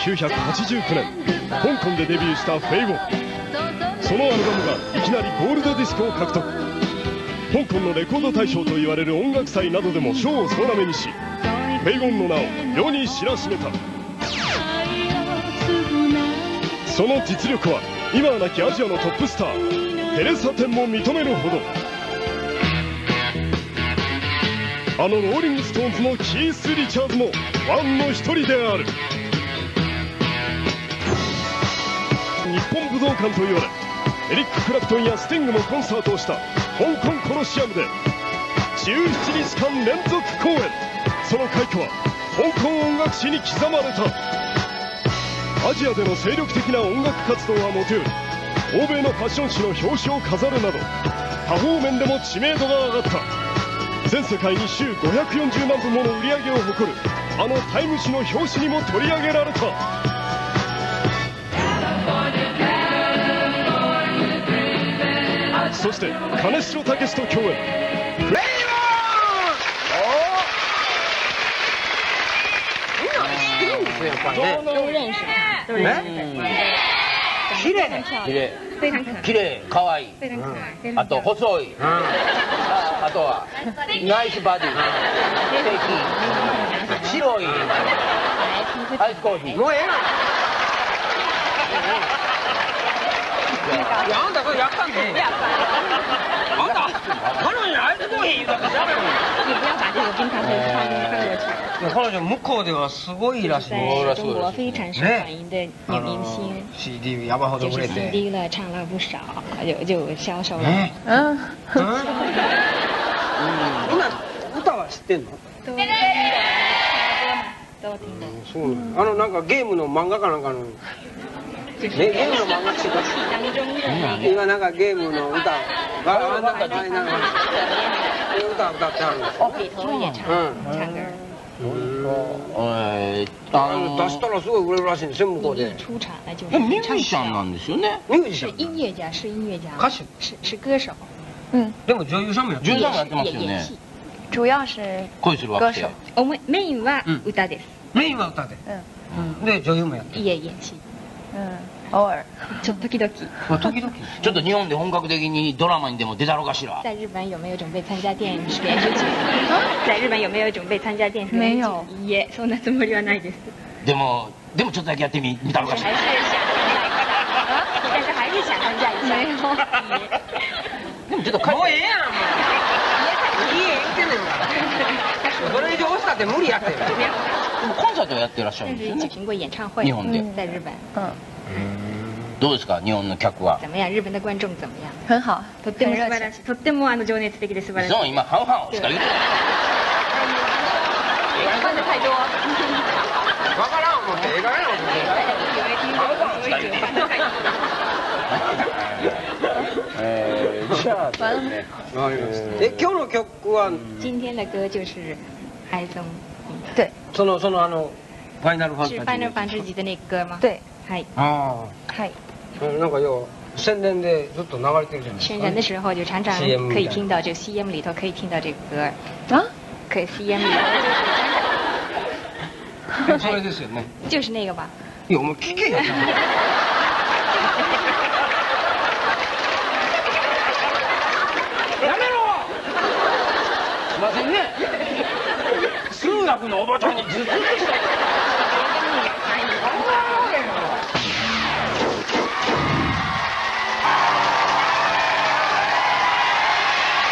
1989年香港でデビューしたフェイ・ウォンそのアルバムがいきなりゴールドディスクを獲得。香港のレコード大賞といわれる音楽祭などでも賞を総なめにしフェイ・ウォンの名を世に知らしめた。その実力は今は亡きアジアのトップスターテレサ・テンも認めるほど。あのローリング・ストーンズのキース・リチャーズもファンの一人である。日本武道館と言われエリック・クラプトンやスティングもコンサートをした香港コロシアムで17日間連続公演。その快挙は香港音楽史に刻まれた。アジアでの精力的な音楽活動はもとより欧米のファッション誌の表紙を飾るなど多方面でも知名度が上がった。全世界に週540万部もの売り上げを誇るあのタイム誌の表紙にも取り上げられた。そして金城武と共演。綺麗。綺麗。綺麗。可愛い。あと細い。ああとはナイスバディ。素敵白い。アイスコーヒー。もうええな。いや、あんたこれやったんね。あんた、彼女にアイスコーヒー言うたって喋る你不要把这个冰咖啡放进放过去。いや彼女向こうではすごいらしい。在中国非常受欢迎的女明星，CD 山ほど就是売れて。CD 了，唱了不少，就就销售了。ね嗯，みんな歌は知ってんの都听的，都听的。そうなのあのなんかゲームの漫画かなんかの、ね、就是ゲームの漫画っていう今なんかゲームの歌。があんな感じなんか歌歌ってはるの。里头也唱嗯唱歌。えー出したらすごい売れるらしいんですよ向こうで。ミュー唱ジシャン。な跳，んですよね是ミュージシャン。音乐家，是音乐家，歌手。是是歌手，でも女優さんもやってる女優さんもやってますよね。主要是恋する惑星歌手。我们メインはうん歌です。メインは歌で。で女優もやってる。也演戏，嗯，偶尔ちょ時々。まあ時々ちょっと日本で本格的にドラマにでも出たのかしら。在日本有没有准备参加电视连续剧？在日本有没有准备参加电视连续剧？没有。いいえ、そんなつもりはないです。でもでもちょっとだけやってみ見たのかしら。还是想参加一下，但是还是想参加一下。没有でもちょっとかもうええやんもう。いいえ言ってんねんからそれ以上押したって無理やって。でもコンサートをやってらっしゃる但んですよね。日本で。在日本。嗯どうですか？日本の客は。怎么样？日本的观众怎么样？很好，とっても。素晴らしい。とってもあの情熱的で素晴らしい。そう今半々しか言って看的太多。わからん思って思ってじゃあですねわかりましたえ今日の曲は？今天的歌就是《对そのそのあのファイナルファン是タ Final ジー Fantasy 的那个歌吗？。对，はい。あ嗨，あなんか要は宣伝でずっと流れてるじゃないですか宣传的时候就常常 CM 可以听到，就 CM 里头可以听到这个歌，啊，可以 CM 里头それですよね就是那个吧。いやお前聞けよ せんね数学のおばちゃんにずっとしたい。